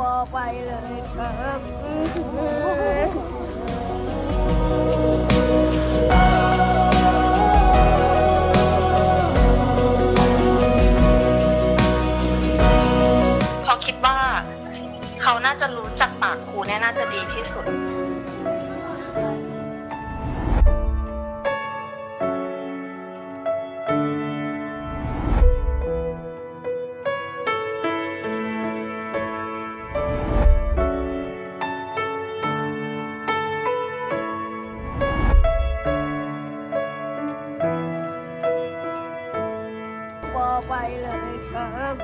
บอกไปเลยครับเพราคิดว่า เขาน่าจะรู้จักปากครูเนี่ยน่าจะดีที่สุด บอไปเลยครับ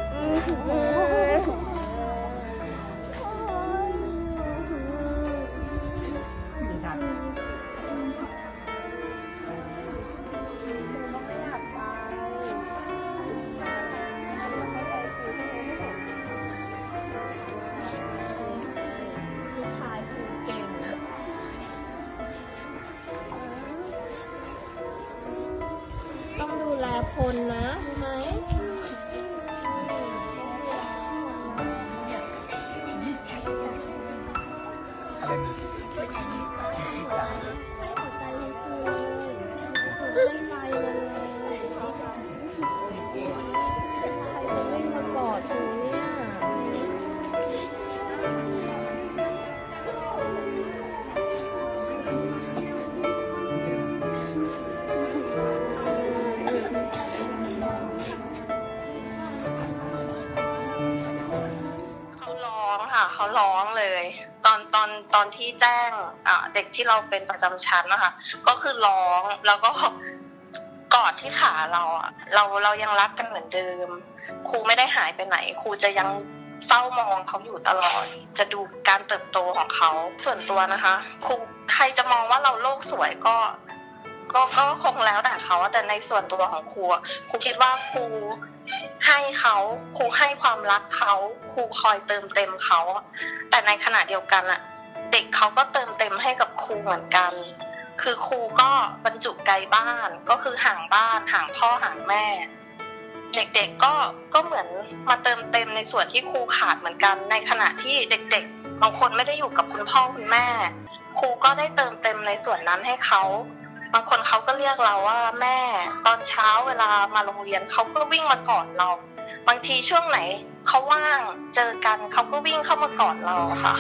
คนนะรู้ไหม เขาร้องเลย ตอนตอนตอนที่แจ้งอ่าเด็กที่เราเป็นประจำชั้นนะคะก็คือร้องแล้วก็กอดที่ขาเราอะเราเรายังรักกันเหมือนเดิม ครูไม่ได้หายไปไหน ครูจะยังเฝ้ามองเขาอยู่ตลอด จะดูการเติบโตของเขาส่วนตัวนะคะ ครูใครจะมองว่าเราโลกสวยก็ ก็ก็คงแล้วแต่เขาแต่ในส่วนตัวของครูครูคิดว่าครู ให้เขาครูให้ความรักเขาครูคอยเติมเต็มเขาแต่ในขณะเดียวกันอะเด็กเขาก็เติมเต็มให้กับครูเหมือนกัน คือครูก็บรรจุไกลบ้านก็คือห่างบ้านห่างพ่อห่างแม่ เด็กๆก็ก็เหมือนมาเติมเต็มในส่วนที่ครูขาดเหมือนกัน ในขณะที่เด็กๆบางคนไม่ได้อยู่กับคุณพ่อคุณแม่ ครูก็ได้เติมเต็มในส่วนนั้นให้เขาบางคนเขาก็เรียกเราว่าแม่ อนเช้าเวลามาโรงเรียนเขาก็วิ่งมาก่อนเรา บางทีช่วงไหนเขาว่างเจอกันเขาก็วิ่งเข้ามากอดเราค่ะ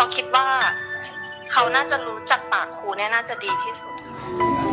เพราะคิดว่า เขาน่าจะรู้จักปากครูเนี่ยน่าจะดีที่สุดค่ะ